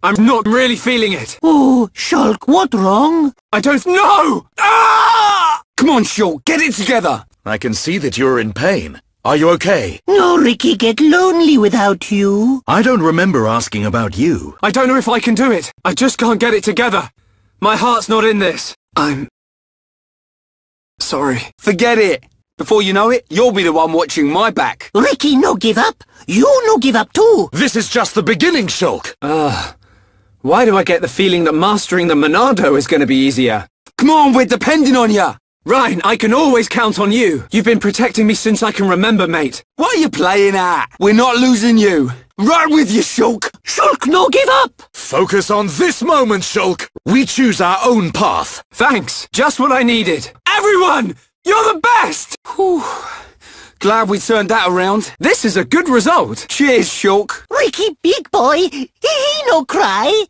I'm not really feeling it. Oh, Shulk, what wrong? I don't know! Ah! Come on, Shulk, get it together! I can see that you're in pain. Are you okay? No, Riki, get lonely without you. I don't remember asking about you. I don't know if I can do it. I just can't get it together. My heart's not in this. I'm... sorry. Forget it. Before you know it, you'll be the one watching my back. Riki, no give up. You no give up too. This is just the beginning, Shulk. Ugh. Why do I get the feeling that mastering the Monado is going to be easier? Come on, we're depending on you. Reyn, I can always count on you. You've been protecting me since I can remember, mate. What are you playing at? We're not losing you. Right with you, Shulk. Shulk, no give up. Focus on this moment, Shulk. We choose our own path. Thanks. Just what I needed. Everyone! You're the best! Whew. Glad we turned that around. This is a good result. Cheers, Shulk. Riki, big boy. He no cry.